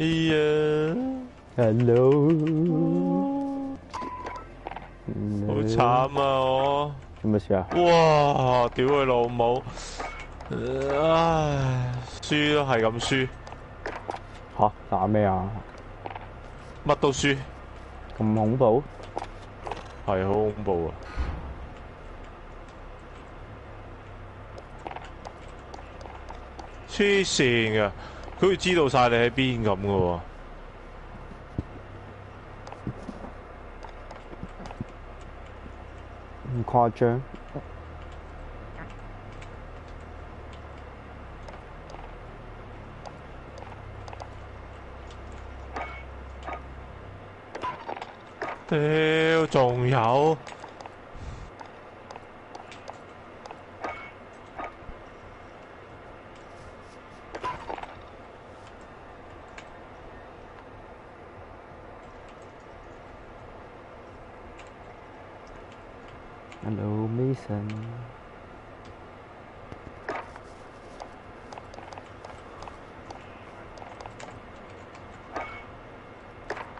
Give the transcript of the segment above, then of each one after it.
哎呀，Hello，好慘啊我。做乜事啊？哇！屌佢老母！唉，輸都係咁輸。吓？打咩啊？乜都輸。咁恐怖？係好恐怖啊！黐線噶，佢會知道晒你喺邊咁噶喎。咁誇張？屌，仲有？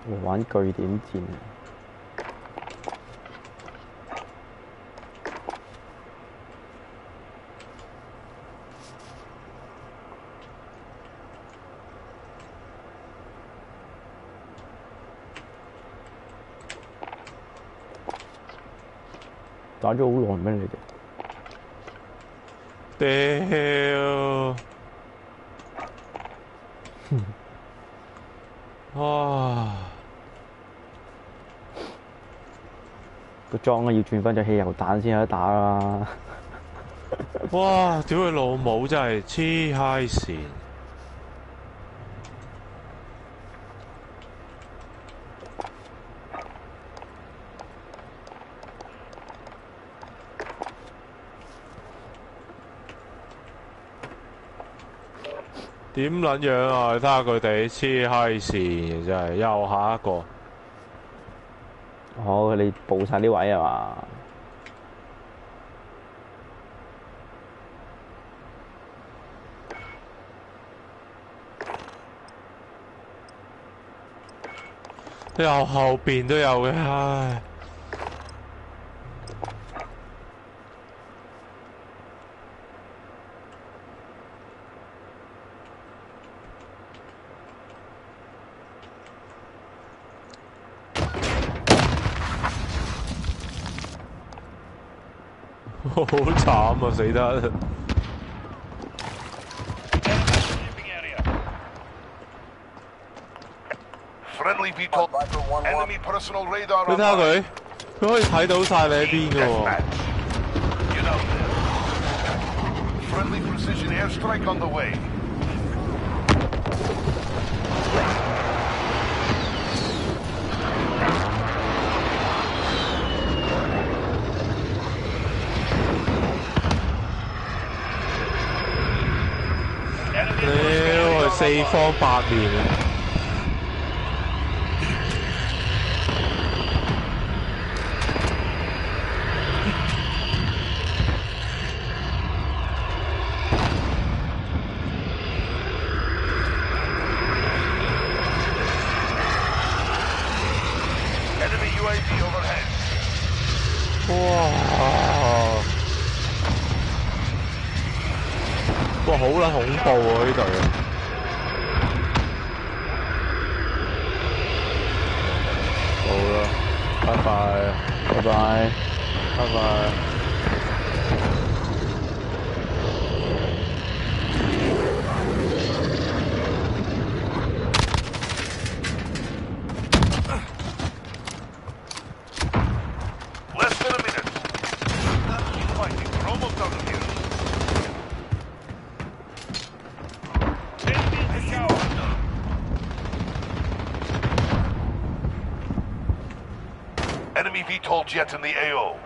我玩据点战。咗好耐咩？你哋？屌！哇！個裝啊要轉翻隻汽油彈先有得打啦！哇！屌佢老母真係黐閪線！點撚樣啊？睇下佢哋黐閪線，真係又下一個。好，你報晒啲位啊嘛？又後邊都有嘅，唉。好慘啊，死得！你睇下佢，佢可以睇到晒你喺邊嘅喎。Friendly precision airstrike on the way. 四方八面啊哇！哇，好撚恐怖啊！呢度。Jet in the AO.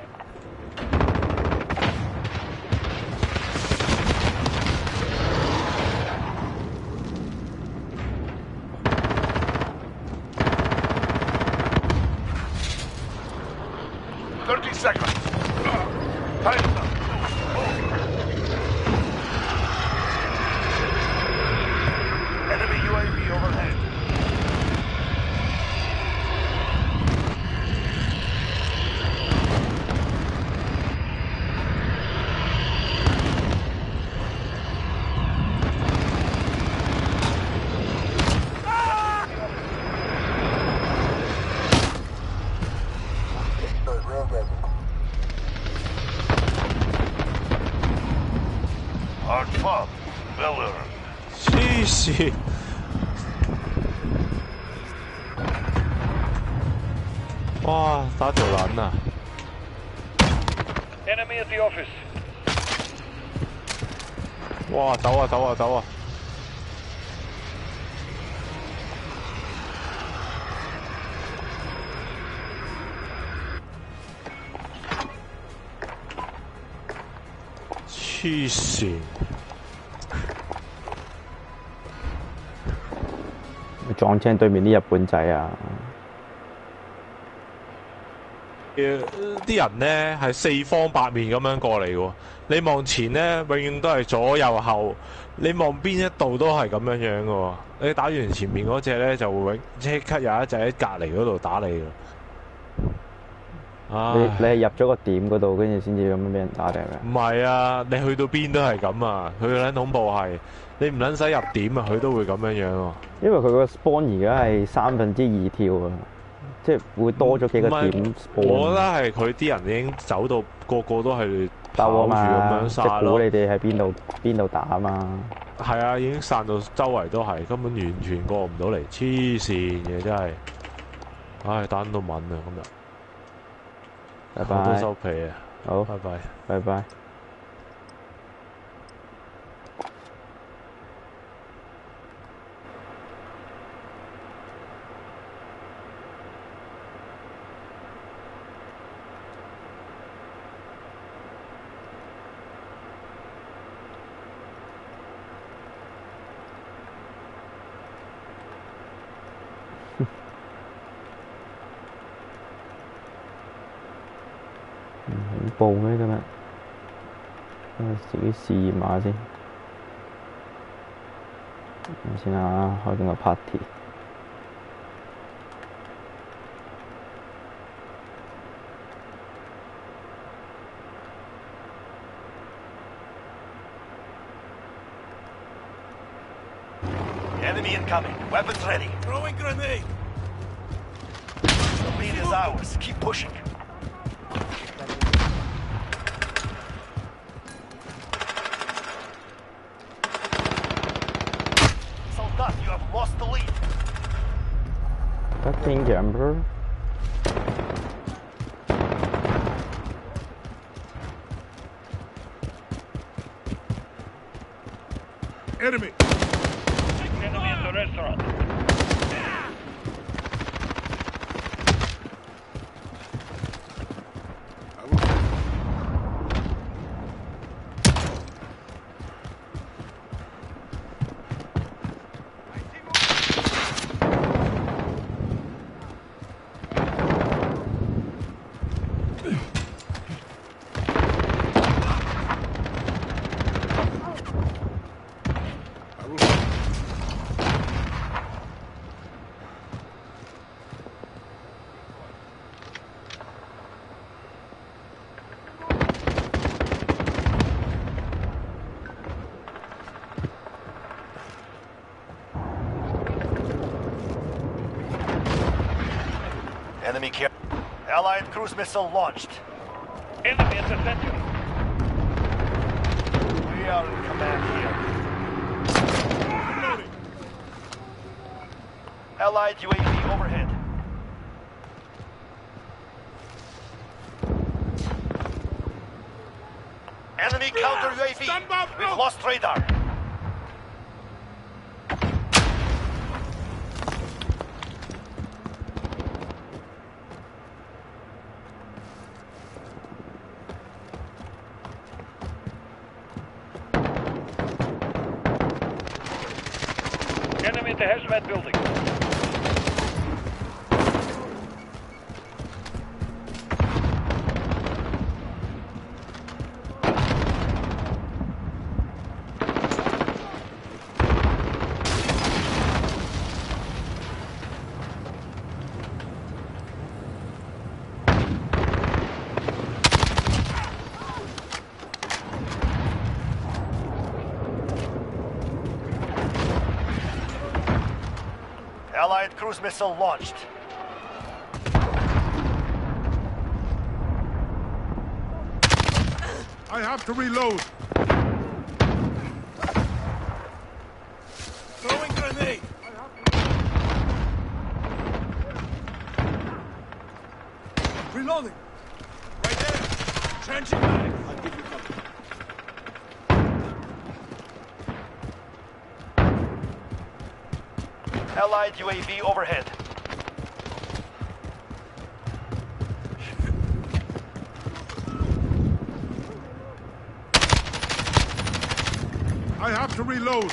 走啊走啊走啊！黐線！撞正對面啲日本仔啊！誒啲人呢係四方八面咁樣過嚟嘅喎，你望前呢，永遠都係左右後，你望邊一度都係咁樣樣嘅喎。你打完前面嗰只呢，就會永即刻有一隻喺隔離嗰度打你嘅。唉你你係入咗個點嗰度，跟住先至咁樣俾人打定嘅。唔係啊，你去到邊都係咁啊！佢撚恐怖係，你唔撚使入點啊，佢都會咁樣樣喎。因為佢個 spawn 而家係三分之二跳啊，即係會多咗幾個點。我覺得係佢啲人已經走到個個都係鬥啊嘛，咁樣即係估你。哋喺邊度邊度打啊嘛。係啊，已經散到周圍都係，根本完全過唔到嚟，黐線嘅真係，唉，打到敏啊今日，拜拜都拜，收皮啊，好，拜拜。拜拜。唔恐怖咩今日？等我自己試驗下先。等先啊，開緊個 party。Enemy incoming. Weapons ready. Throwing grenade. The lead is ours. Keep pushing. Jumper。Enemy. Enemy at the restaurant. Enemy care. Allied cruise missile launched. Enemy the. We are in command here. Allied UAV Allied cruise missile launched. I have to reload. Throwing grenade. Reloading. Right there. Changing back. Allied UAV overhead. I have to reload.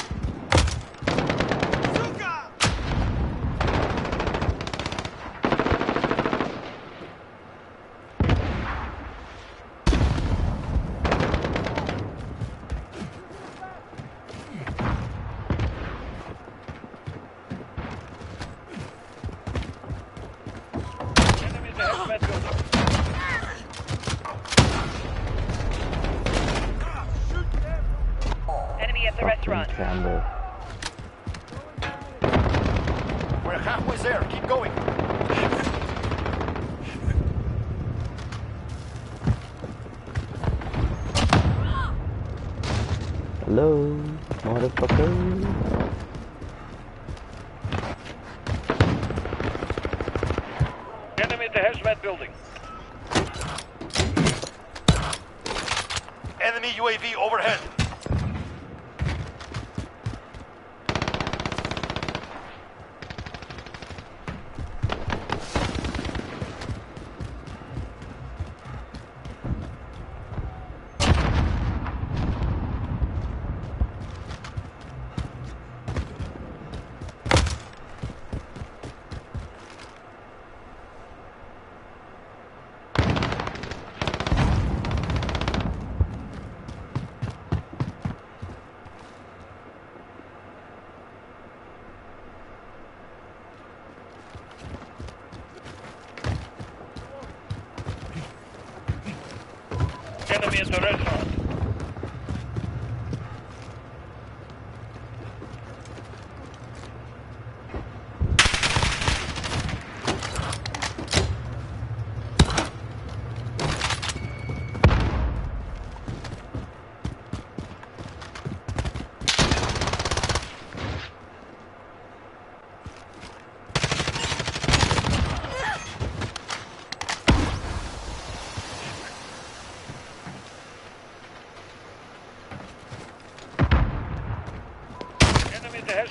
Нет, дурак.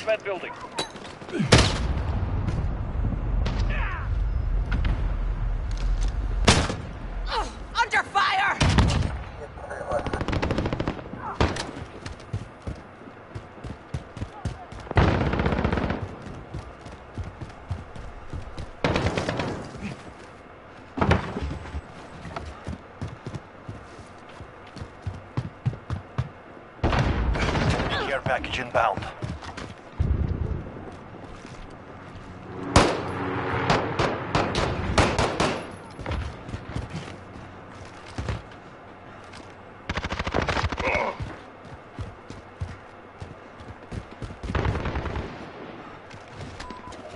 The restaurant. Enemy at the hazmat building. Under fire! Care package inbound.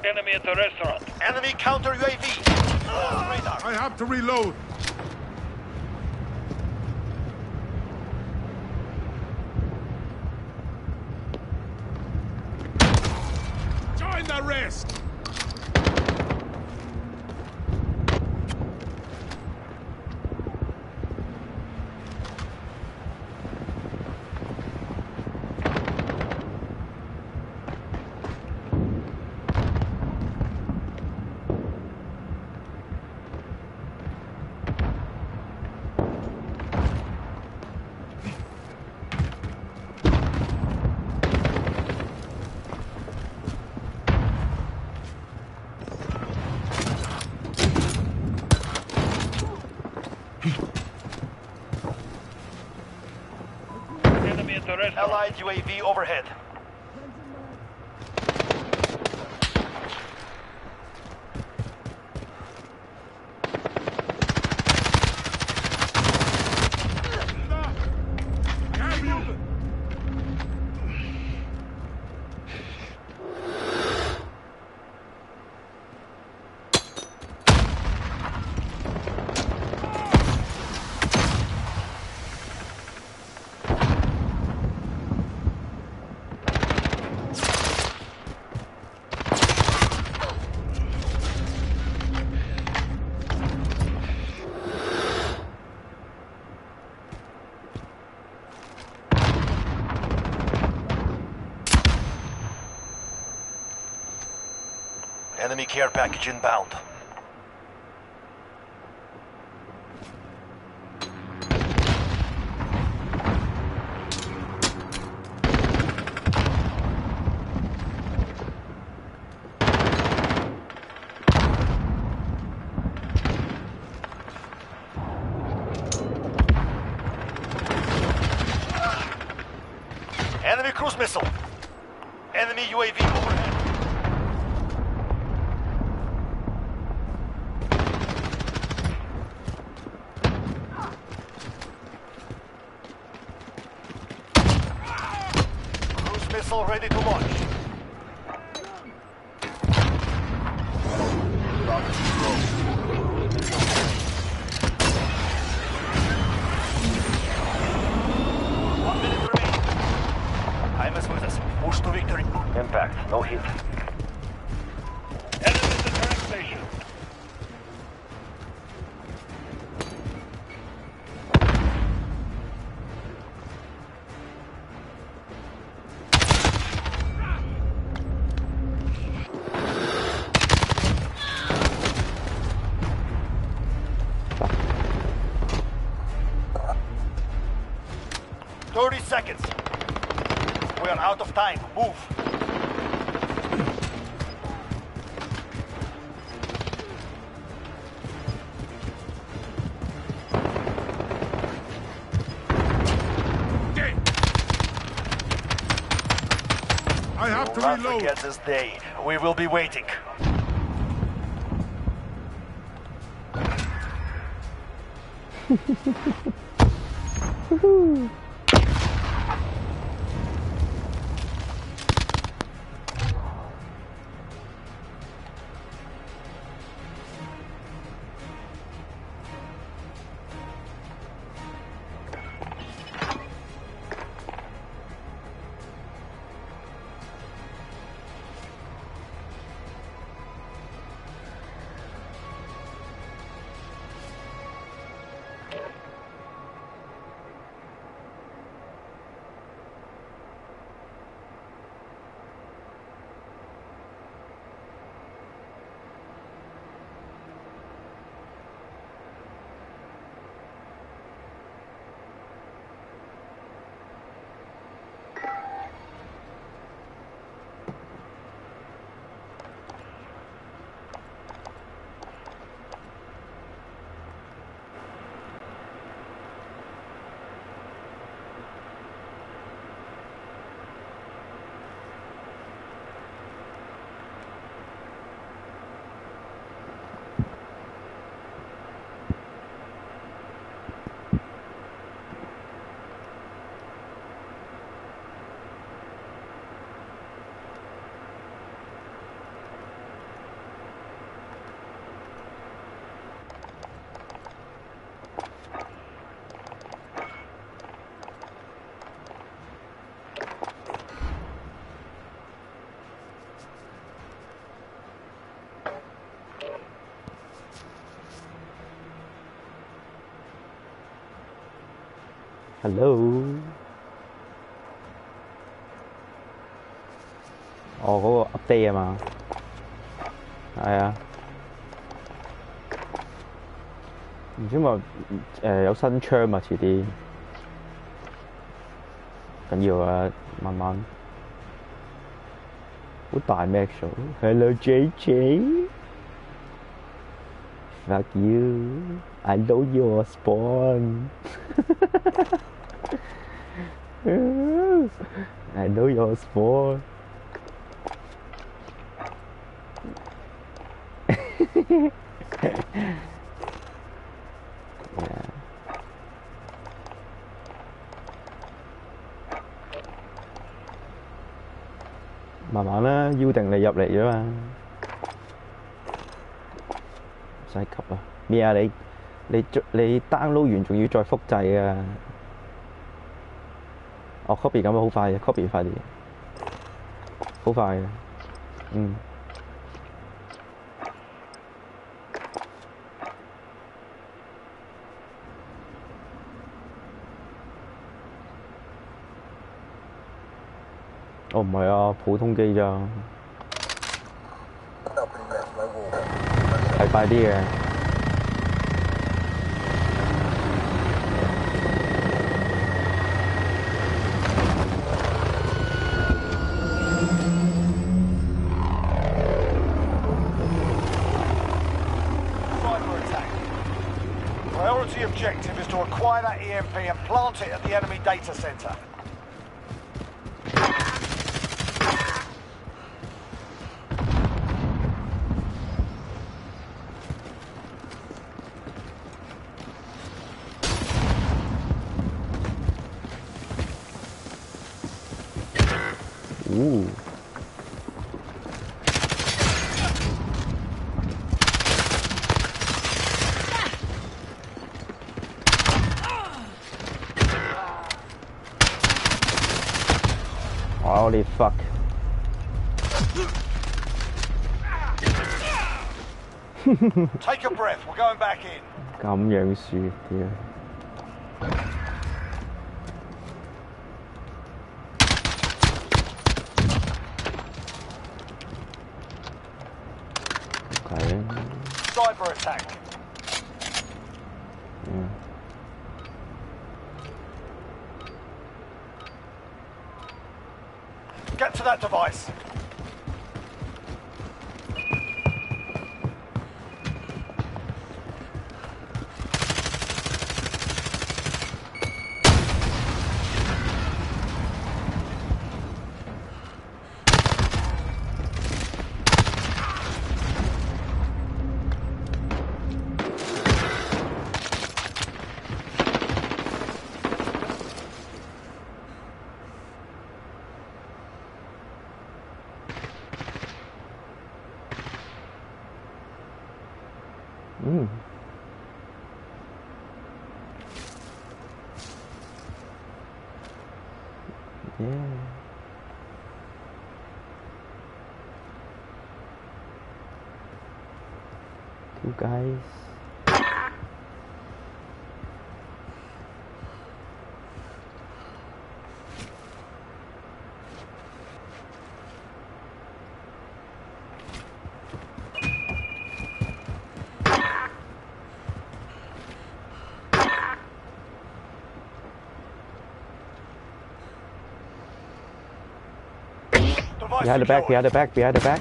Enemy at the restaurant. Enemy counter UAV. Radar. I have to reload. Join the rest. Enemy at the restaurant. Allied UAV overhead. Damn you! Enemy care package inbound. Of time. Move. Get! I have Will to not reload. forget this day. We will be waiting. Hello。哦，嗰、個 update 啊嘛，係啊。唔知咪誒、有新槍啊，遲啲緊要啊，慢慢。好大 max 數，Hello JJ。Fuck you! I know your spawn. i know yours for 慢慢啦要定你入嚟啫嘛。唔使急啊。咩啊你你你 download 完仲要再复制啊。哦，copy 咁啊，好快嘅，copy 快啲，好快嘅，嗯。哦，唔係啊，普通機咋。係快啲啊！And plant it at the enemy data center. Holy fuck. Take a breath, we're going back in. 咁样树，屌！系啊， Cyber attack. Behind the back, behind the back, behind the back.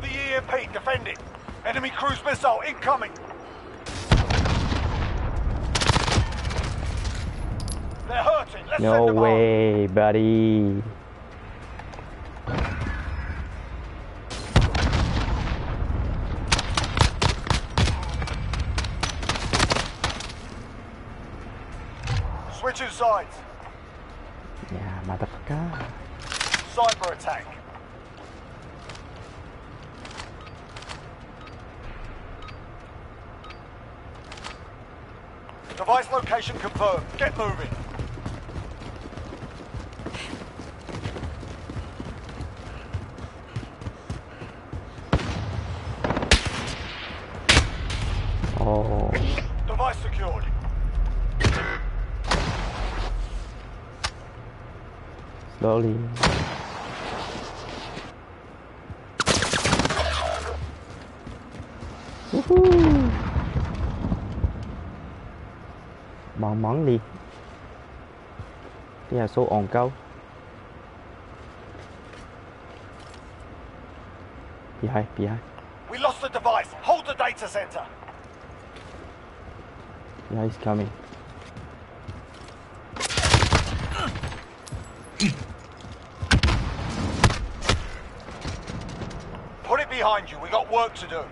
The EMP, defend it. Enemy cruise missile incoming. They're hurting, let's No way, buddy. Yeah, so on go. Behind, behind. We lost the device. Hold the data center. Yeah, he's coming. Put it behind you. We got work to do.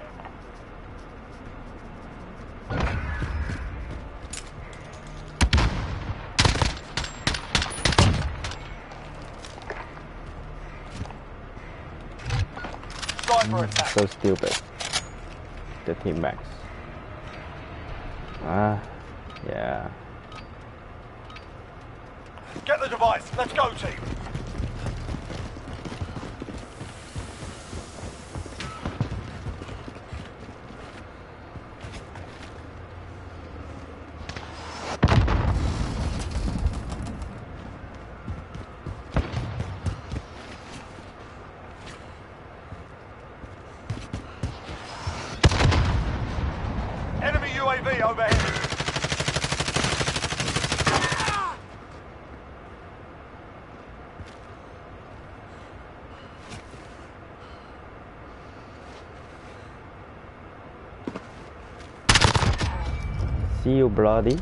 Attack. So stupid. The team max. Ah, yeah. Get the device. Let's go, team. See you, bloody.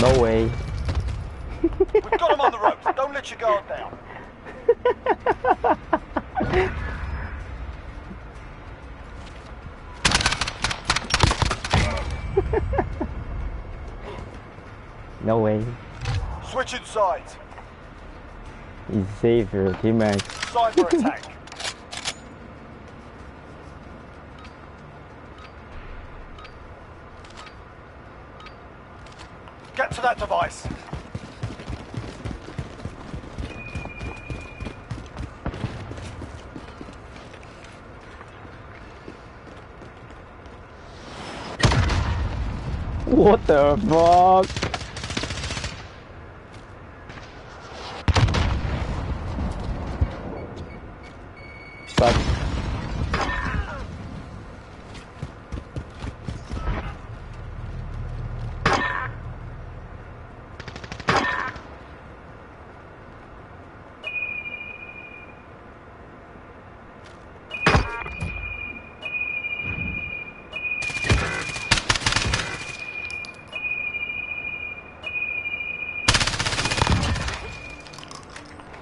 No way. We've got them on the ropes. Don't let your guard down. No way. Switching sides. He's safe here, teammate. Cyber attack. Get to that device. What the? Fuck.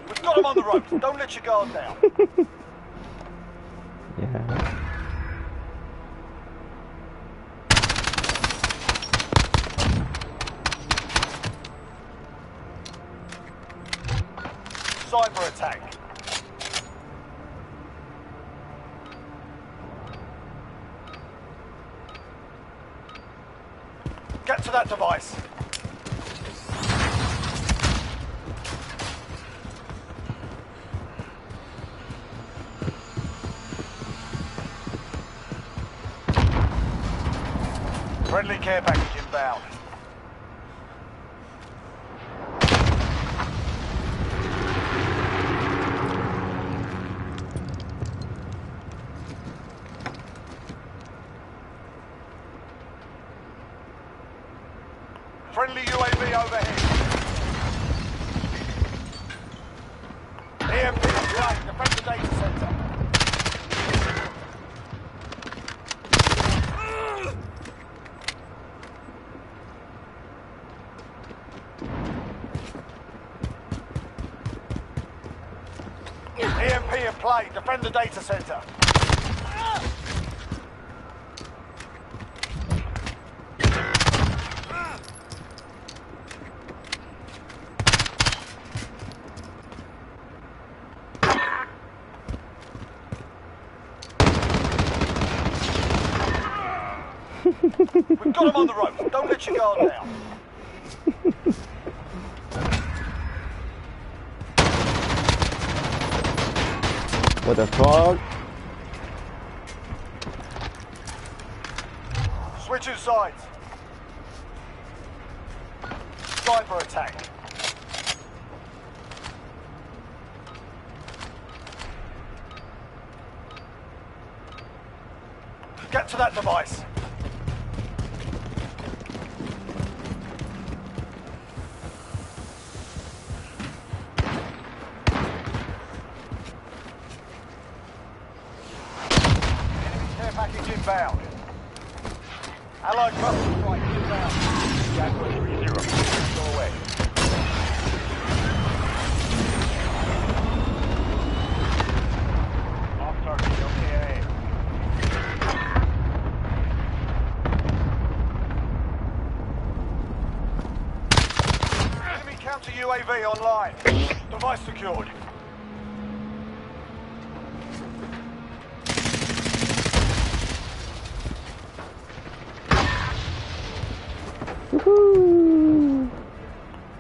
We've got them on the ropes. Don't let your guard down. Friendly care package inbound. Friendly UAV overhead. EMP is. Defend the data center. EMP in play. Defend the data center. We've got them on the ropes. Don't let your guard down. What the fuck? Switching sides. Cyber attack. Get to that device. Enemy care package inbound. Allied cluster strike inbound. Jaguar 3-0. Go away. Off target, LKA. Enemy counter UAV online. Device secured.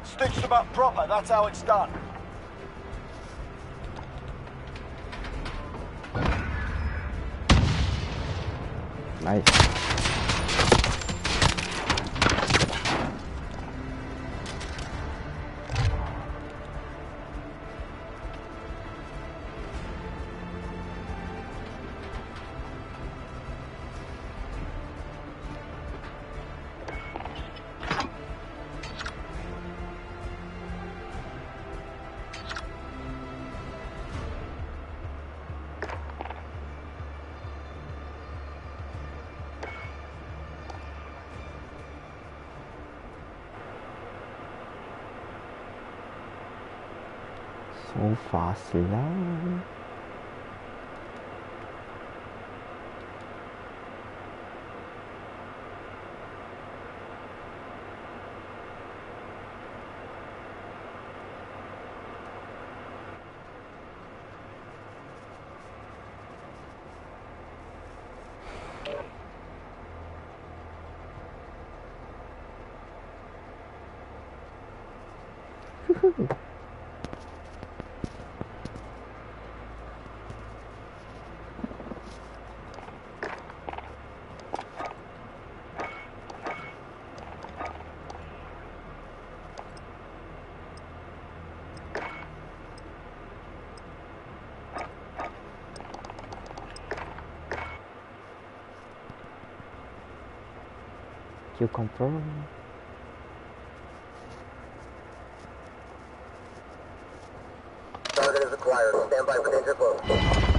Stitched them up proper, that's how it's done. Nice. slow. you confirm Target is acquired. Stand by for danger.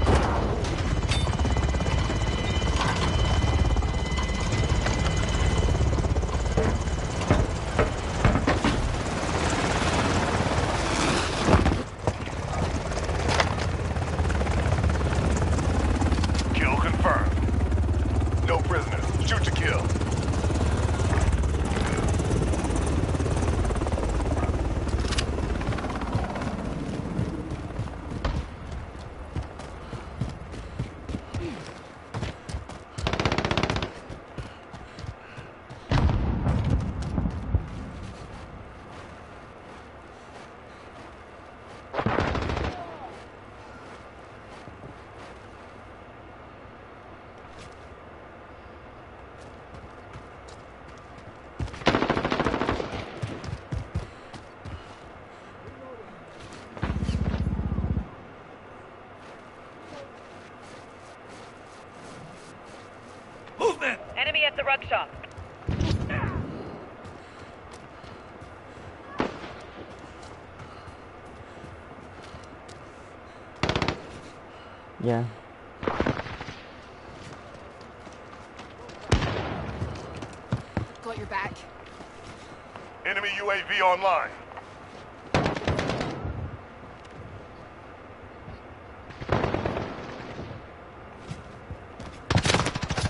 UAV online.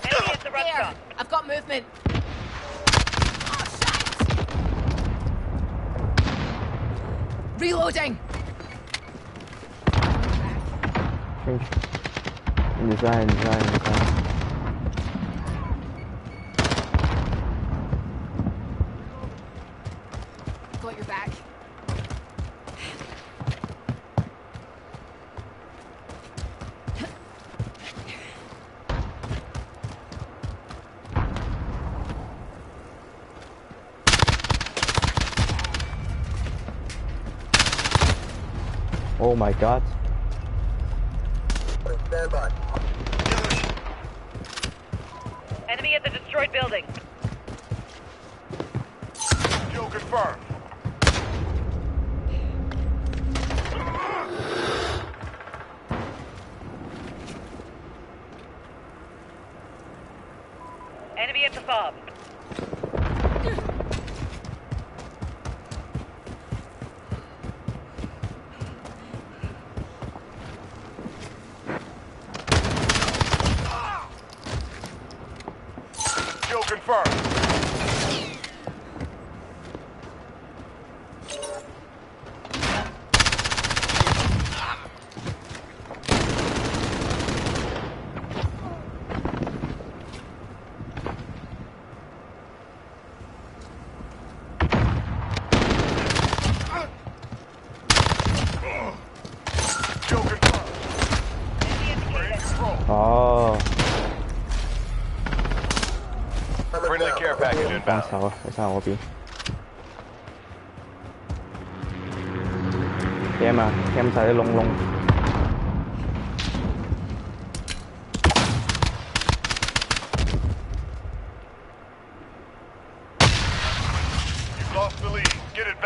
Enemy at the rug There. I've got movement. Oh, Reloading. Change. Design, design, design. My god. 幫 inbound. 手啊，喺晒我邊。cam 啊，cam 晒啲窿窿。You've lost the lead. Get it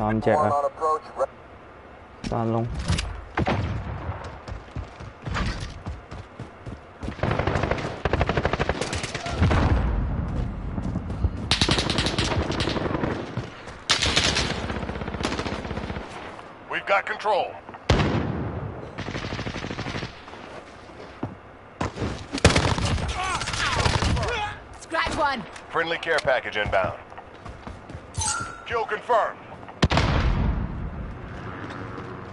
สามเจ็ดอ่ะสามลง We've got control. 1. Friendly care package inbound. Kill confirmed.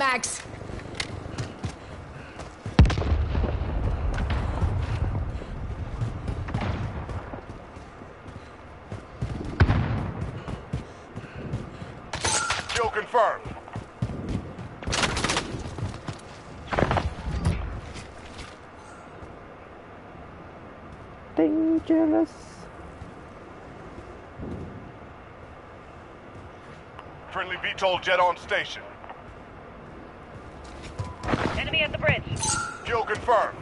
Changing mags. Kill confirmed. Dangerous。Friendly VTOL jet on station. Kill confirmed.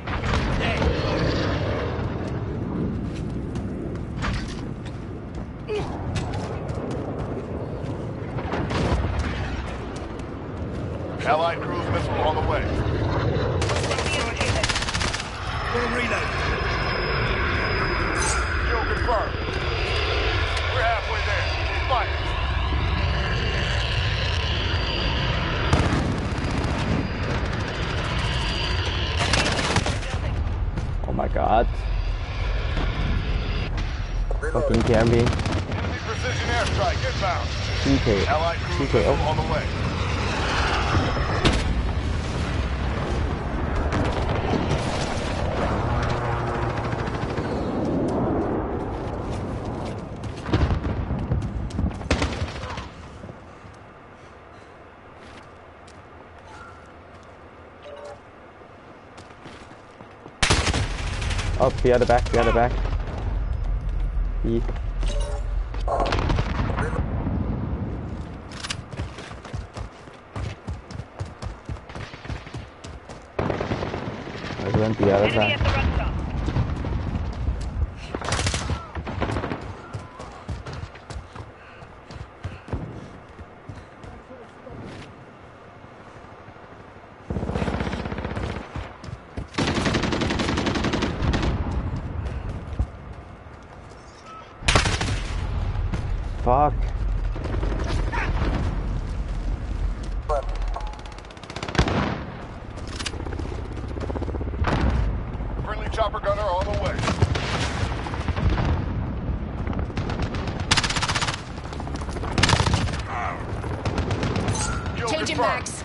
Allied cruise missile on the way. Enemy indicated. Kill confirmed. We're halfway there. Fight. Oh my god. Fucking camping. Enemy precision airstrike inbound. TK. TK. Oh. on the way. Oh, behind the back, behind the back. E. I went the other Enemy side. at the rock stop. Fuck. Friendly chopper gunner on the way. Kill Changing confirmed. mags.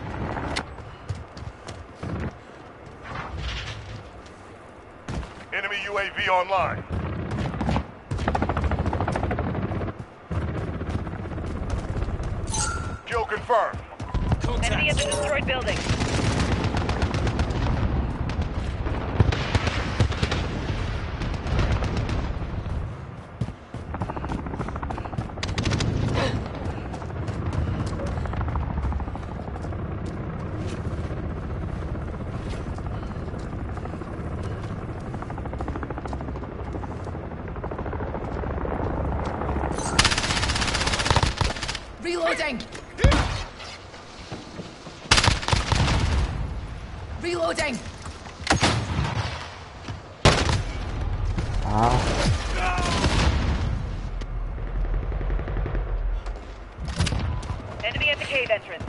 Enemy UAV online. Kill confirmed. Enemy at the destroyed building. Reloading. Reloading. Ah, Enemy at the cave entrance.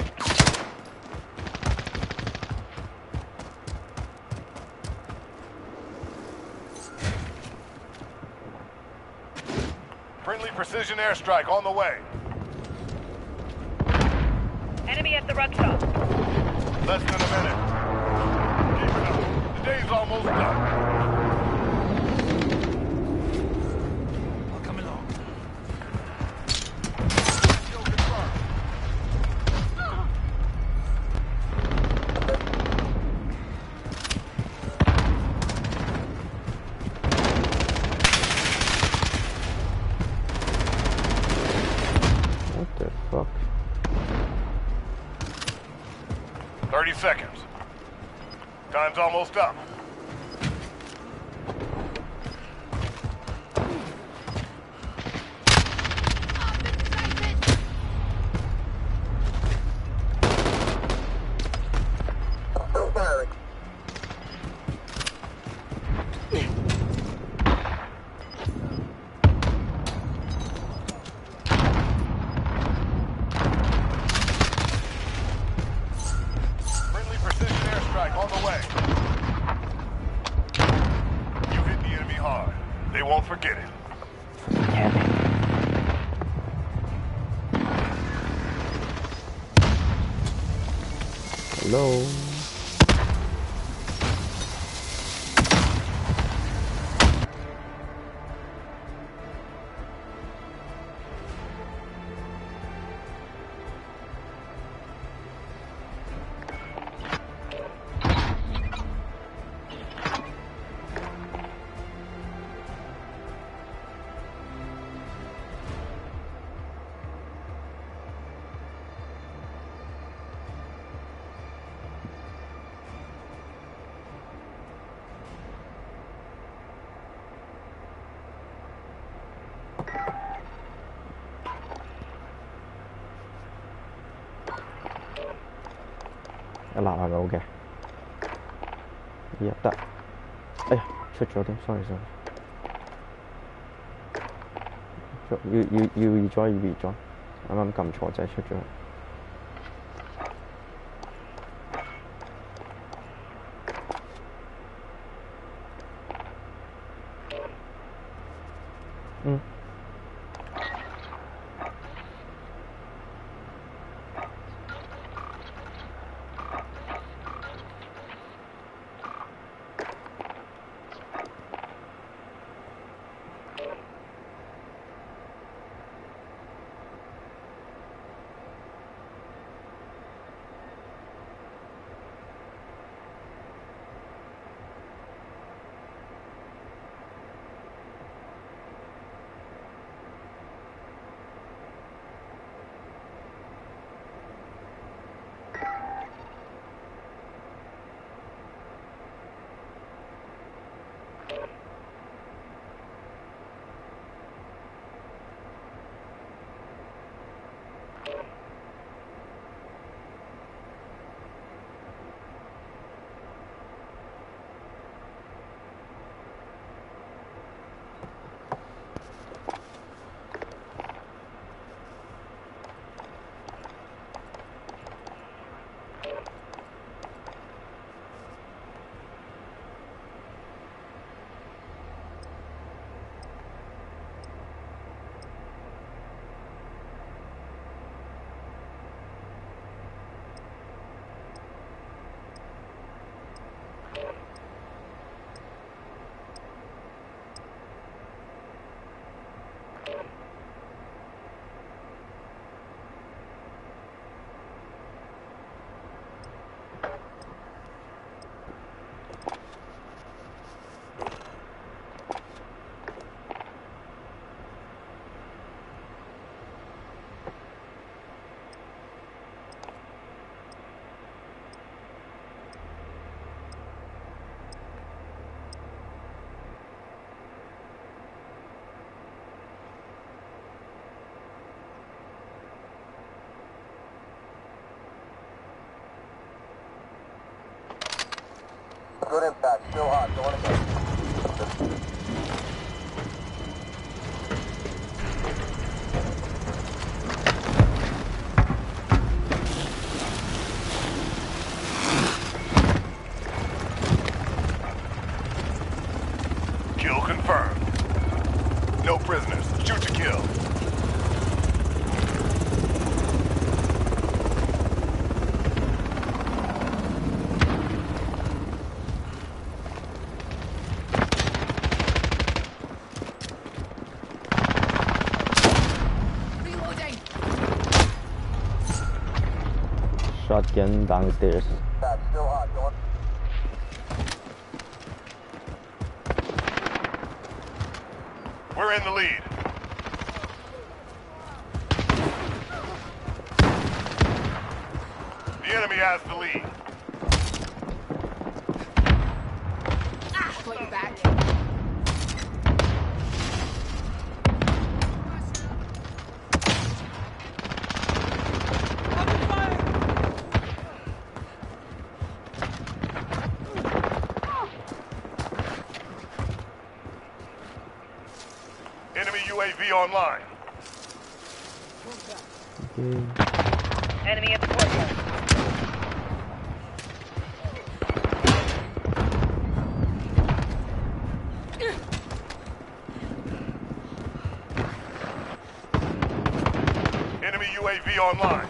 Friendly precision airstrike on the way. 一立係咪好嘅？入得。哎呀，出咗添，sorry sorry。要要要 rejoin 要 rejoin，啱啱撳錯掣出咗。Good impact. Still hot. Don't want downstairs. UAV online. Okay. Enemy at the courtyard. Enemy UAV online.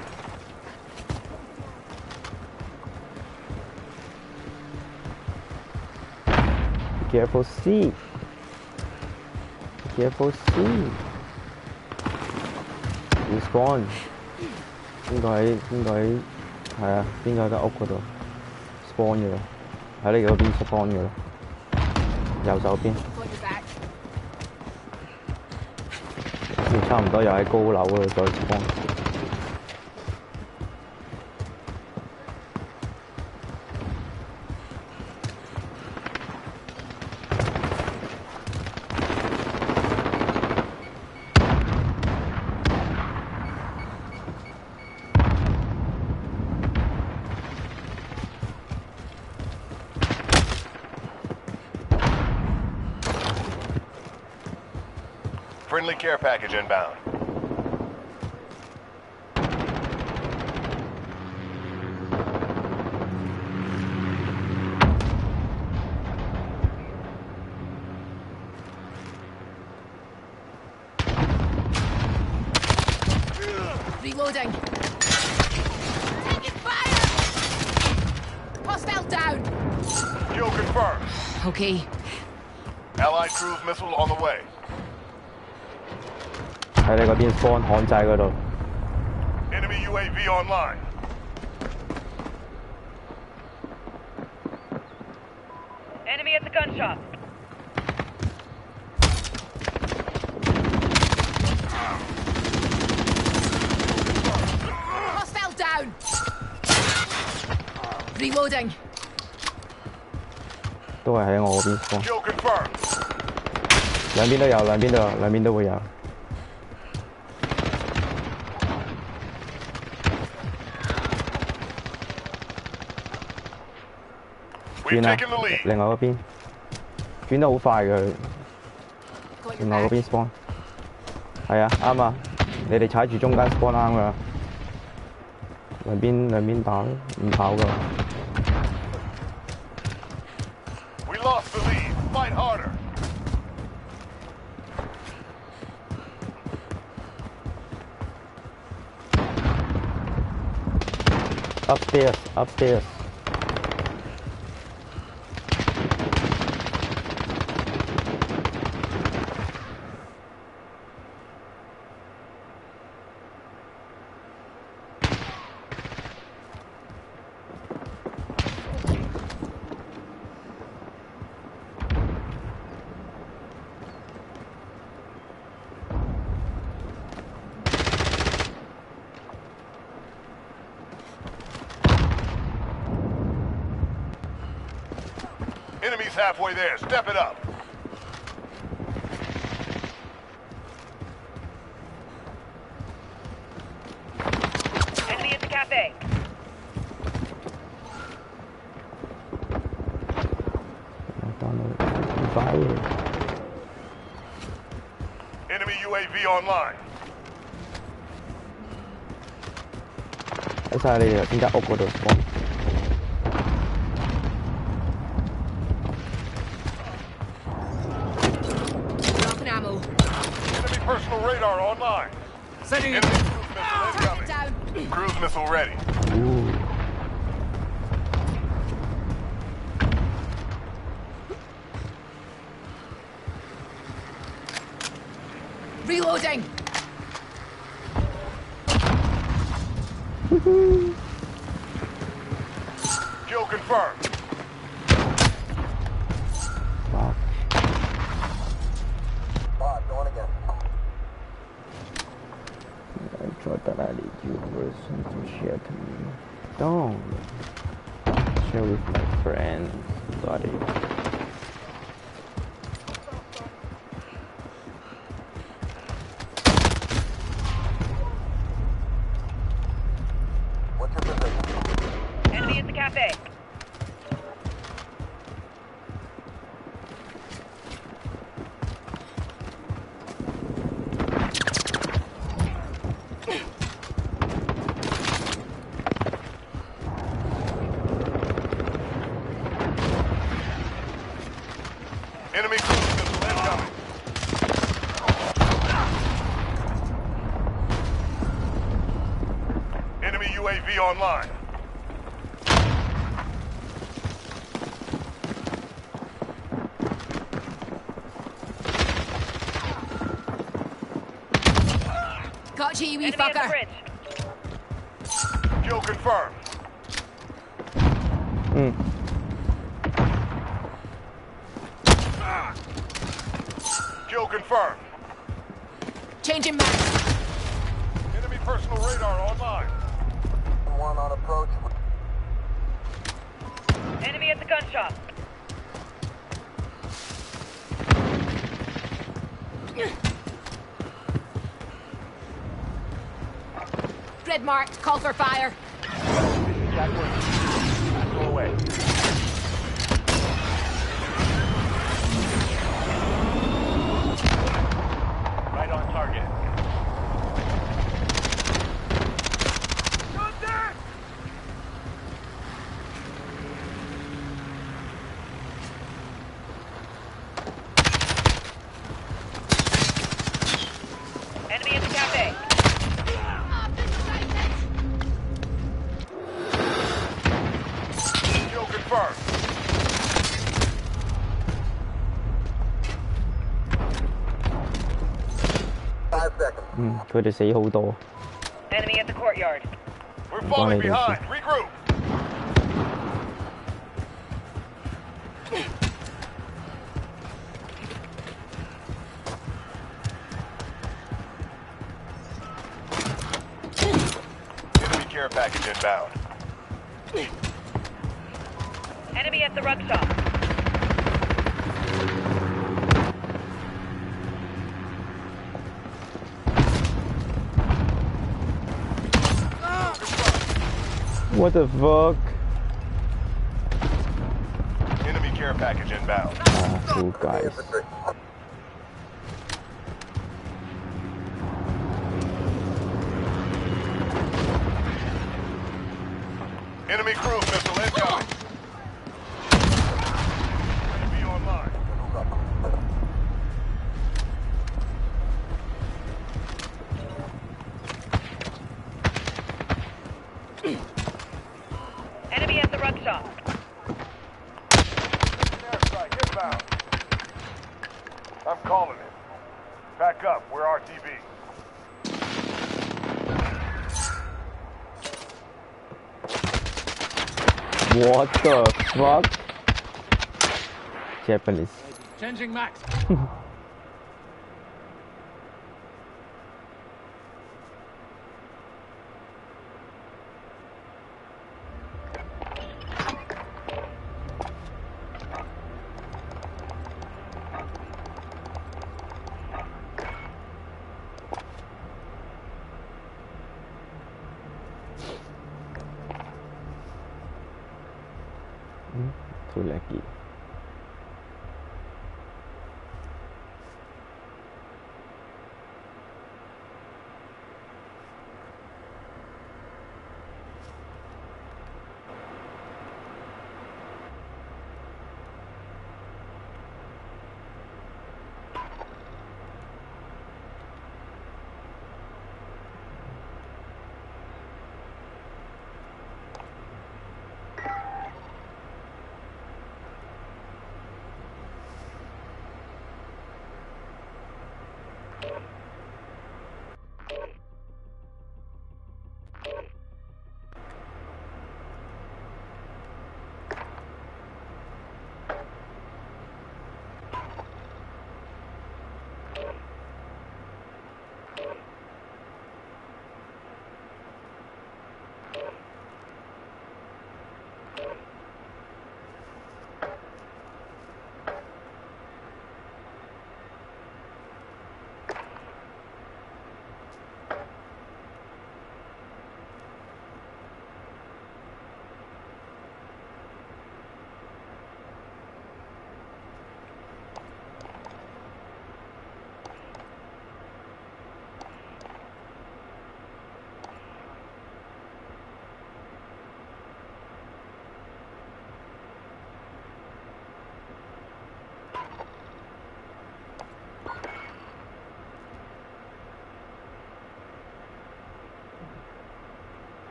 Be careful, C. careful see. Respawn. 应该喺应该喺系啊，应该喺间屋嗰度 spawn 嘅，喺你嗰边 spawn 嘅，右手边。差唔多又喺高楼嗰度再 spawn。Package inbound. Reloading. Taking fire! Hostile down. Kill confirmed. Okay. Allied cruise missile on the way. 喺你嗰邊 spawn 巷仔嗰度。Enemy UAV online. Enemy at the gun shop. Hostile down. Reloading. 都係喺我嗰邊 spawn，Kill confirmed. 兩邊都有，兩邊都有，兩邊都會有。轉啊另外嗰邊轉得好快嘅佢另外嗰.邊 spawn。係啊，啱啊！你哋踩住中間 spawn 啱噶啦，兩邊兩邊打唔跑噶。We lost the lead. Fight harder. Upstairs, fire. Enemy UAV online. That's how they uh, got up with us. Ammo. Enemy personal radar online. Sending Enemy cruise missile incoming. Cruise missile ready. Reloading. confirmed. Fuck. Boss, going again. I thought that I need you person to share to me. Don't. Share with my friends, buddy. What's your position? Enemy at the cafe. Enemy cruise missile incoming. Enemy UAV online. Got you, you Enemy fucker. Kill confirmed. Mm. Kill confirmed. Changing mags. Enemy personal radar online. One on approach. Enemy at the gun shop. Grid marked. Call for fire. Go away. Right on target. Enemy at the cafe. Kill confirmed. Five seconds. 嗯，佢哋死好多。 Enemy at the courtyard. We're falling Bonnie, behind. Regroup. What the fuck? Enemy care package inbound. Ah, two guys. Enemy cruise What the fuck? Japanese. Changing mags.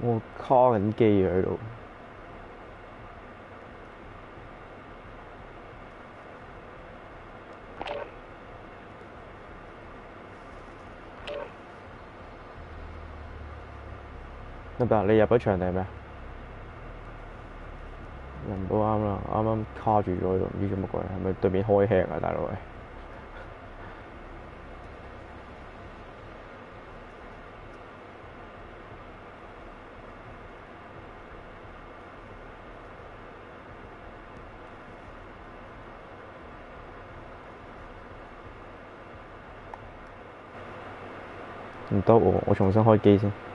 我卡緊機啊喺度。得唔得？你入咗場定係咩？人唔到啱啦，啱啱卡住咗喺度，唔知做乜鬼，係咪對面開輕啊，大佬唔得喎，我重新開機先。